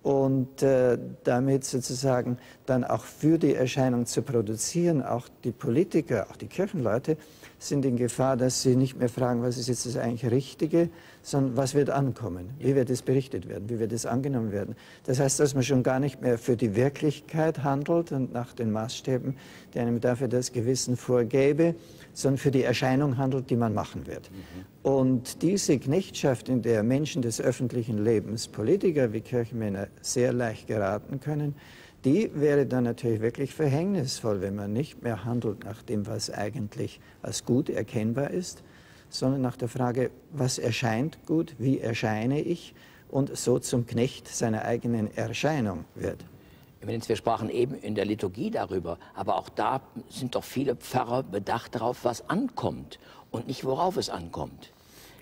und äh, damit sozusagen dann auch für die Erscheinung zu produzieren. Auch die Politiker, auch die Kirchenleute sind in Gefahr, dass sie nicht mehr fragen, was ist jetzt das eigentlich Richtige, sondern was wird ankommen, wie wird es berichtet werden, wie wird es angenommen werden. Das heißt, dass man schon gar nicht mehr für die Wirklichkeit handelt und nach den Maßstäben, die einem dafür das Gewissen vorgäbe, sondern für die Erscheinung handelt, die man machen wird. Mhm. Und diese Knechtschaft, in der Menschen des öffentlichen Lebens, Politiker wie Kirchenmänner, sehr leicht geraten können, die wäre dann natürlich wirklich verhängnisvoll, wenn man nicht mehr handelt nach dem, was eigentlich als gut erkennbar ist, sondern nach der Frage, was erscheint gut, wie erscheine ich und so zum Knecht seiner eigenen Erscheinung wird. Eminenz, wir sprachen eben in der Liturgie darüber, aber auch da sind doch viele Pfarrer bedacht darauf, was ankommt und nicht worauf es ankommt.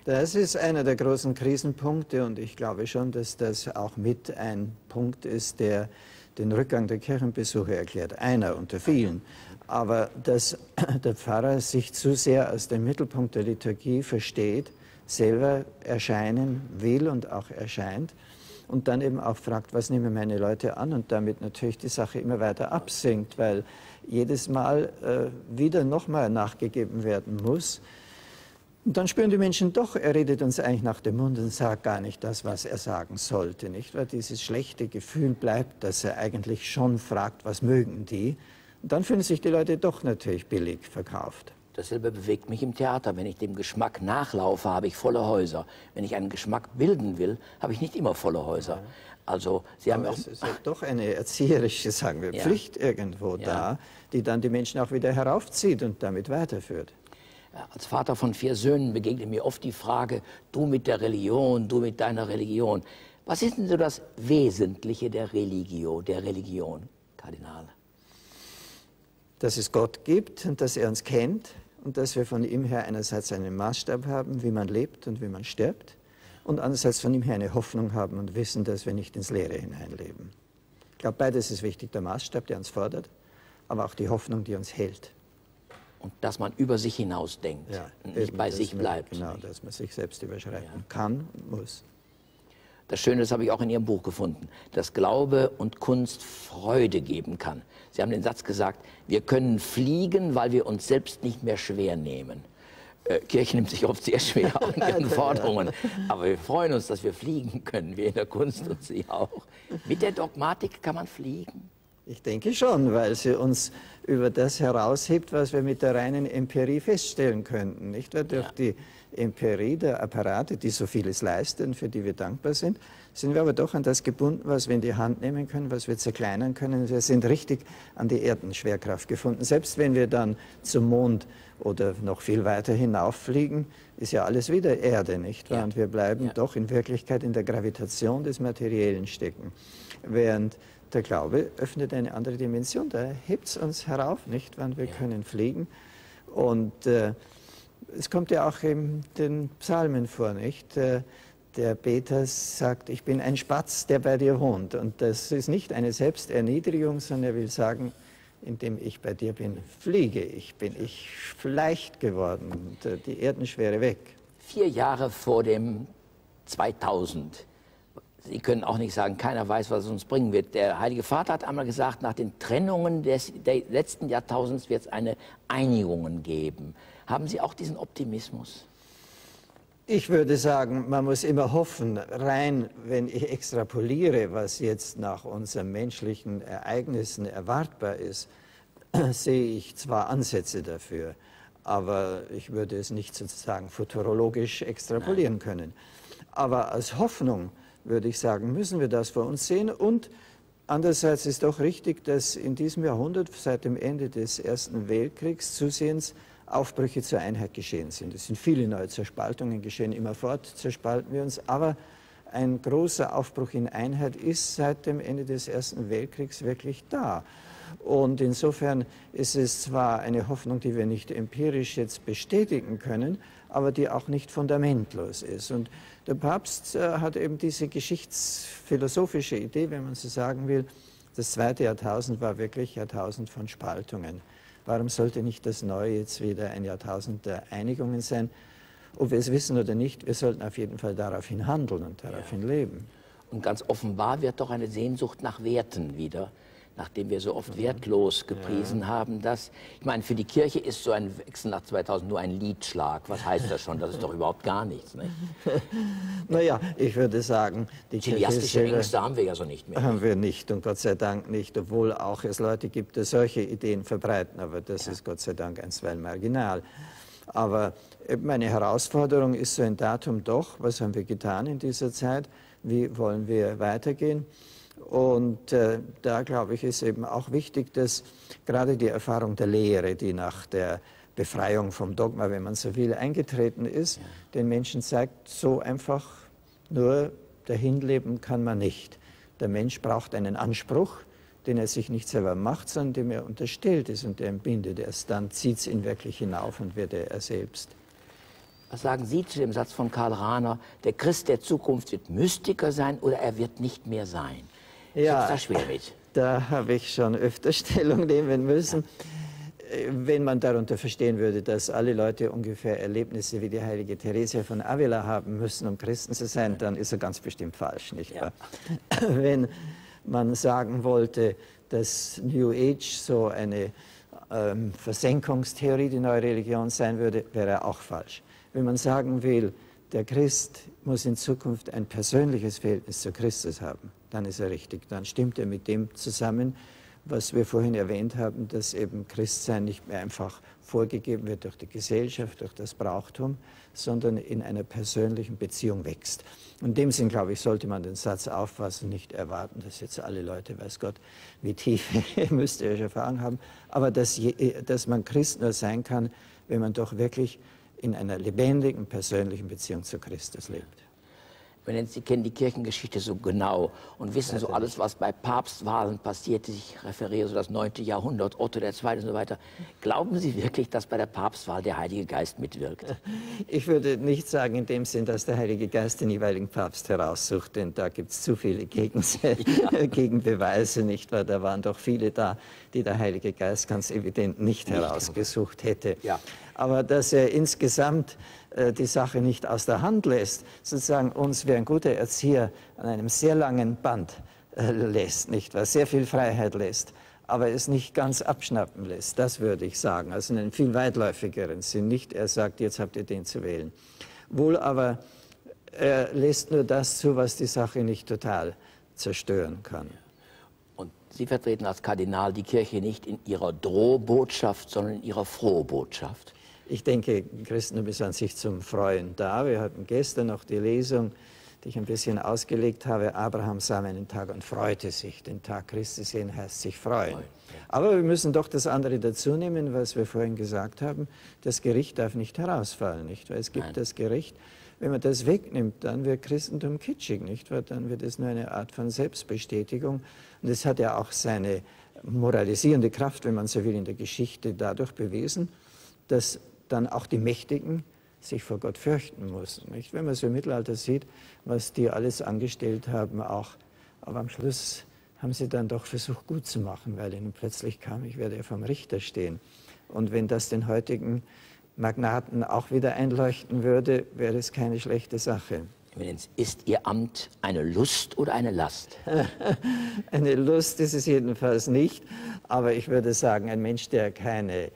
Das ist einer der großen Krisenpunkte und ich glaube schon, dass das auch mit ein Punkt ist, der den Rückgang der Kirchenbesuche erklärt. Einer unter vielen. Aber dass der Pfarrer sich zu sehr als den Mittelpunkt der Liturgie versteht, selber erscheinen will und auch erscheint und dann eben auch fragt, was nehmen meine Leute an und damit natürlich die Sache immer weiter absinkt, weil jedes Mal äh, wieder nochmal nachgegeben werden muss. Und dann spüren die Menschen doch, er redet uns eigentlich nach dem Mund und sagt gar nicht das, was er sagen sollte, nicht? Weil dieses schlechte Gefühl bleibt, dass er eigentlich schon fragt, was mögen die. Dann fühlen sich die Leute doch natürlich billig verkauft. Dasselbe bewegt mich im Theater. Wenn ich dem Geschmack nachlaufe, habe ich volle Häuser. Wenn ich einen Geschmack bilden will, habe ich nicht immer volle Häuser. Ja. Also Sie haben Aber auch es ist doch eine erzieherische, sagen wir, ja. Pflicht irgendwo ja. da, die dann die Menschen auch wieder heraufzieht und damit weiterführt. Als Vater von vier Söhnen begegnet mir oft die Frage, du mit der Religion, du mit deiner Religion. Was ist denn so das Wesentliche der Religion, der Religion, Kardinal? Dass es Gott gibt und dass er uns kennt und dass wir von ihm her einerseits einen Maßstab haben, wie man lebt und wie man stirbt und andererseits von ihm her eine Hoffnung haben und wissen, dass wir nicht ins Leere hineinleben. Ich glaube, beides ist wichtig, der Maßstab, der uns fordert, aber auch die Hoffnung, die uns hält. Und dass man über sich hinaus denkt ja, und nicht bei sich bleibt. Genau, dass man sich selbst überschreiten ja. kann und muss. Das Schöne, das habe ich auch in Ihrem Buch gefunden, dass Glaube und Kunst Freude geben kann. Sie haben den Satz gesagt, wir können fliegen, weil wir uns selbst nicht mehr schwer nehmen. Äh, Kirche nimmt sich oft sehr schwer an ihren Forderungen, aber wir freuen uns, dass wir fliegen können, wir in der Kunst und Sie auch. Mit der Dogmatik kann man fliegen. Ich denke schon, weil sie uns über das heraushebt, was wir mit der reinen Empirie feststellen könnten. Nicht wahr? Durch ja. die Empirie der Apparate, die so vieles leisten, für die wir dankbar sind, sind wir aber doch an das gebunden, was wir in die Hand nehmen können, was wir zerkleinern können. Wir sind richtig an die Erdenschwerkraft gefunden. Selbst wenn wir dann zum Mond oder noch viel weiter hinauffliegen, ist ja alles wieder Erde, nicht wahr? Ja. Und wir bleiben ja. doch in Wirklichkeit in der Gravitation des Materiellen stecken. Während der Glaube öffnet eine andere Dimension, da hebt es uns herauf, nicht wann wir ja. können fliegen. Und äh, es kommt ja auch in den Psalmen vor, nicht? Äh, der Beter sagt, ich bin ein Spatz, der bei dir wohnt. Und das ist nicht eine Selbsterniedrigung, sondern er will sagen, indem ich bei dir bin, fliege ich, bin ich leicht geworden äh, die Erdenschwere weg. Vier Jahre vor dem 2000. Sie können auch nicht sagen, keiner weiß, was es uns bringen wird. Der Heilige Vater hat einmal gesagt, nach den Trennungen des letzten Jahrtausends wird es eine Einigung geben. Haben Sie auch diesen Optimismus? Ich würde sagen, man muss immer hoffen, rein, wenn ich extrapoliere, was jetzt nach unseren menschlichen Ereignissen erwartbar ist, sehe ich zwar Ansätze dafür, aber ich würde es nicht sozusagen futurologisch extrapolieren können. Aber als Hoffnung würde ich sagen, müssen wir das vor uns sehen und andererseits ist doch richtig, dass in diesem Jahrhundert seit dem Ende des Ersten Weltkriegs zusehends Aufbrüche zur Einheit geschehen sind. Es sind viele neue Zerspaltungen geschehen, immerfort zerspalten wir uns, aber ein großer Aufbruch in Einheit ist seit dem Ende des Ersten Weltkriegs wirklich da. Und insofern ist es zwar eine Hoffnung, die wir nicht empirisch jetzt bestätigen können, aber die auch nicht fundamentlos ist. Und der Papst äh, hat eben diese geschichtsphilosophische Idee, wenn man so sagen will, das zweite Jahrtausend war wirklich Jahrtausend von Spaltungen. Warum sollte nicht das Neue jetzt wieder ein Jahrtausend der Einigungen sein? Ob wir es wissen oder nicht, wir sollten auf jeden Fall daraufhin handeln und daraufhin ja. leben. Und ganz offenbar wird doch eine Sehnsucht nach Werten wieder nachdem wir so oft wertlos gepriesen ja. haben, dass, ich meine, für die Kirche ist so ein Wechsel nach 2000 nur ein Liedschlag. Was heißt das schon? Das ist doch überhaupt gar nichts. Nicht? naja, ich würde sagen, die Cineastische Ängste haben wir ja so nicht mehr. Haben wir nicht und Gott sei Dank nicht, obwohl auch es Leute gibt, die solche Ideen verbreiten, aber das ja. ist Gott sei Dank einstweilen marginal. Aber meine Herausforderung ist so ein Datum doch, was haben wir getan in dieser Zeit, wie wollen wir weitergehen? Und äh, da, glaube ich, ist eben auch wichtig, dass gerade die Erfahrung der Lehre, die nach der Befreiung vom Dogma, wenn man so will, eingetreten ist, ja. den Menschen zeigt, so einfach nur dahin leben kann man nicht. Der Mensch braucht einen Anspruch, den er sich nicht selber macht, sondern dem er unterstellt ist und der ihn bindet. Erst dann zieht es ihn wirklich hinauf und wird er, er selbst. Was sagen Sie zu dem Satz von Karl Rahner, der Christ der Zukunft wird Mystiker sein oder er wird nicht mehr sein? Ja, da schwer mit. Da habe ich schon öfter Stellung nehmen müssen. Wenn man darunter verstehen würde, dass alle Leute ungefähr Erlebnisse wie die heilige Theresia von Avila haben müssen, um Christen zu sein, dann ist er ganz bestimmt falsch, nicht wahr? Ja. Wenn man sagen wollte, dass New Age so eine ähm, Versenkungstheorie, die neue Religion sein würde, wäre er auch falsch. Wenn man sagen will, der Christ muss in Zukunft ein persönliches Verhältnis zu Christus haben, dann ist er richtig. Dann stimmt er mit dem zusammen, was wir vorhin erwähnt haben, dass eben Christsein nicht mehr einfach vorgegeben wird durch die Gesellschaft, durch das Brauchtum, sondern in einer persönlichen Beziehung wächst. In dem Sinn, glaube ich, sollte man den Satz auffassen, nicht erwarten, dass jetzt alle Leute, weiß Gott, wie tief mystische Erfahrung haben, aber dass, je, dass man Christ nur sein kann, wenn man doch wirklich in einer lebendigen, persönlichen Beziehung zu Christus lebt. Sie kennen die Kirchengeschichte so genau und wissen so alles, was bei Papstwahlen passierte. Ich referiere so das 9. Jahrhundert, Otto II. und so weiter. Glauben Sie wirklich, dass bei der Papstwahl der Heilige Geist mitwirkt? Ich würde nicht sagen in dem Sinn, dass der Heilige Geist den jeweiligen Papst heraussucht, denn da gibt es zu viele Gegens ja. Gegenbeweise, nicht wahr? Da waren doch viele da, die der Heilige Geist ganz evident nicht, nicht herausgesucht hätte. Ja. Aber dass er insgesamt äh, die Sache nicht aus der Hand lässt, sozusagen uns wie ein guter Erzieher an einem sehr langen Band äh, lässt, nicht wahr? Sehr viel Freiheit lässt, aber es nicht ganz abschnappen lässt. Das würde ich sagen. Also in einem viel weitläufigeren Sinn. Nicht, er sagt, jetzt habt ihr den zu wählen. Wohl aber, er lässt nur das zu, was die Sache nicht total zerstören kann. Und Sie vertreten als Kardinal die Kirche nicht in ihrer Drohbotschaft, sondern in ihrer Frohbotschaft. Ich denke, Christentum ist an sich zum Freuen da. Wir hatten gestern noch die Lesung, die ich ein bisschen ausgelegt habe. Abraham sah meinen Tag und freute sich. Den Tag Christi sehen heißt sich freuen. Aber wir müssen doch das andere dazu nehmen, was wir vorhin gesagt haben. Das Gericht darf nicht herausfallen, nicht? Weil es gibt Nein. das Gericht. Wenn man das wegnimmt, dann wird Christentum kitschig, nicht? Weil dann wird es nur eine Art von Selbstbestätigung. Und es hat ja auch seine moralisierende Kraft, wenn man so will, in der Geschichte dadurch bewiesen, dass dann auch die Mächtigen sich vor Gott fürchten muss. Nicht? Wenn man so im Mittelalter sieht, was die alles angestellt haben, auch, aber am Schluss haben sie dann doch versucht, gut zu machen, weil ihnen plötzlich kam, ich werde ja vom Richter stehen. Und wenn das den heutigen Magnaten auch wieder einleuchten würde, wäre es keine schlechte Sache. Ist Ihr Amt eine Lust oder eine Last? eine Lust ist es jedenfalls nicht, aber ich würde sagen, ein Mensch, der keine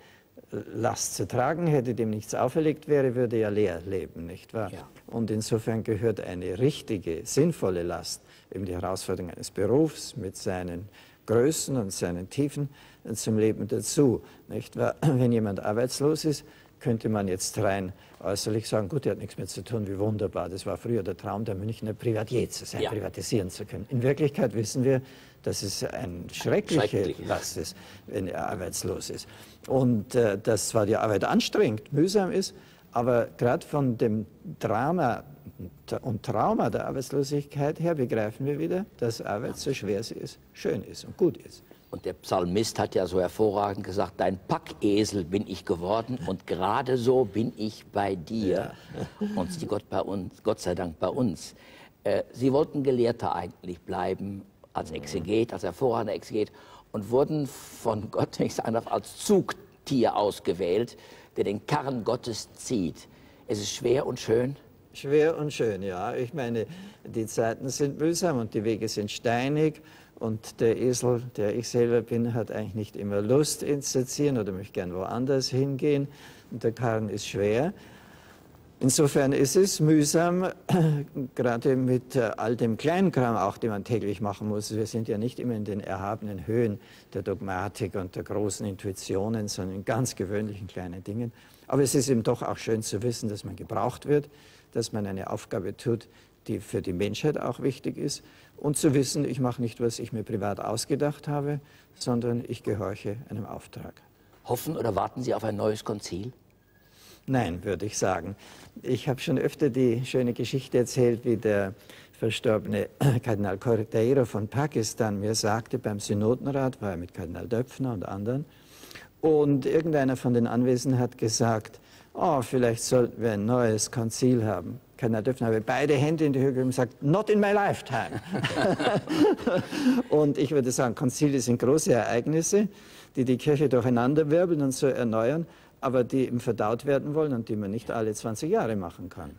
Last zu tragen hätte, dem nichts auferlegt wäre, würde ja leer leben, nicht wahr? Ja. Und insofern gehört eine richtige, sinnvolle Last, eben die Herausforderung eines Berufs mit seinen Größen und seinen Tiefen zum Leben dazu, nicht wahr? Wenn jemand arbeitslos ist, könnte man jetzt rein äußerlich sagen, gut, der hat nichts mehr zu tun, wie wunderbar, das war früher der Traum der Münchner Privatier zu sein, ja. privatisieren zu können. In Wirklichkeit wissen wir, dass es ein schrecklicher Schrecklich. Last ist, wenn er arbeitslos ist. Und äh, dass zwar die Arbeit anstrengend, mühsam ist, aber gerade von dem Drama und Trauma der Arbeitslosigkeit her begreifen wir wieder, dass Arbeit, so schwer sie ist, schön ist und gut ist. Und der Psalmist hat ja so hervorragend gesagt, dein Packesel bin ich geworden und gerade so bin ich bei dir. Ja. Und sie Gott, bei uns, Gott sei Dank bei uns. Äh, sie wollten Gelehrter eigentlich bleiben, als Exeget, als hervorragender Exeget und wurden von Gott, wenn ich sagen darf, als Zugtier ausgewählt, der den Karren Gottes zieht. Es ist schwer und schön. Schwer und schön, ja. Ich meine, die Zeiten sind mühsam und die Wege sind steinig und der Esel, der ich selber bin, hat eigentlich nicht immer Lust, ins zu ziehen oder möchte gern woanders hingehen. Und der Karren ist schwer. Insofern ist es mühsam, gerade mit äh, all dem Kleinkram auch, den man täglich machen muss. Wir sind ja nicht immer in den erhabenen Höhen der Dogmatik und der großen Intuitionen, sondern in ganz gewöhnlichen kleinen Dingen. Aber es ist eben doch auch schön zu wissen, dass man gebraucht wird, dass man eine Aufgabe tut, die für die Menschheit auch wichtig ist und zu wissen, ich mache nicht, was ich mir privat ausgedacht habe, sondern ich gehorche einem Auftrag. Hoffen oder warten Sie auf ein neues Konzil? Nein, würde ich sagen. Ich habe schon öfter die schöne Geschichte erzählt, wie der verstorbene Kardinal Cordeiro von Pakistan mir sagte, beim Synodenrat war er mit Kardinal Döpfner und anderen, und irgendeiner von den Anwesenden hat gesagt, oh, vielleicht sollten wir ein neues Konzil haben. Kardinal Döpfner habe beide Hände in die Höhe gegeben und gesagt, not in my lifetime. und ich würde sagen, Konzile sind große Ereignisse, die die Kirche durcheinanderwirbeln und so erneuern, aber die eben verdaut werden wollen und die man nicht alle 20 Jahre machen kann.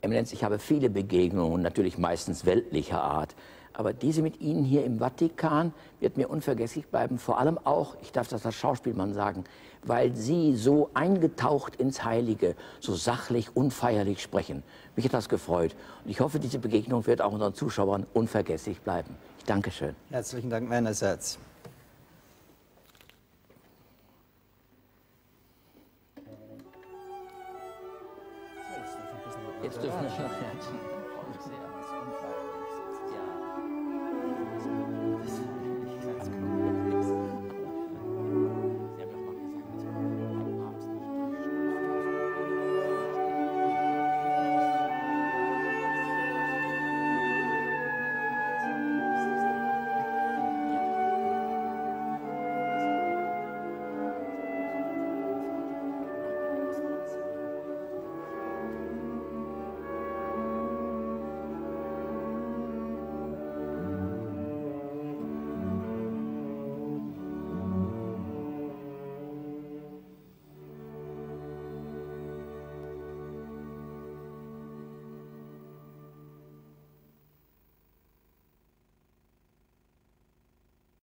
Eminenz, ich habe viele Begegnungen, natürlich meistens weltlicher Art. Aber diese mit Ihnen hier im Vatikan wird mir unvergesslich bleiben. Vor allem auch, ich darf das als Schauspielmann sagen, weil Sie so eingetaucht ins Heilige, so sachlich, unfeierlich sprechen. Mich hat das gefreut. Und ich hoffe, diese Begegnung wird auch unseren Zuschauern unvergesslich bleiben. Ich danke schön. Herzlichen Dank meinerseits. Jetzt dürfen wir schon.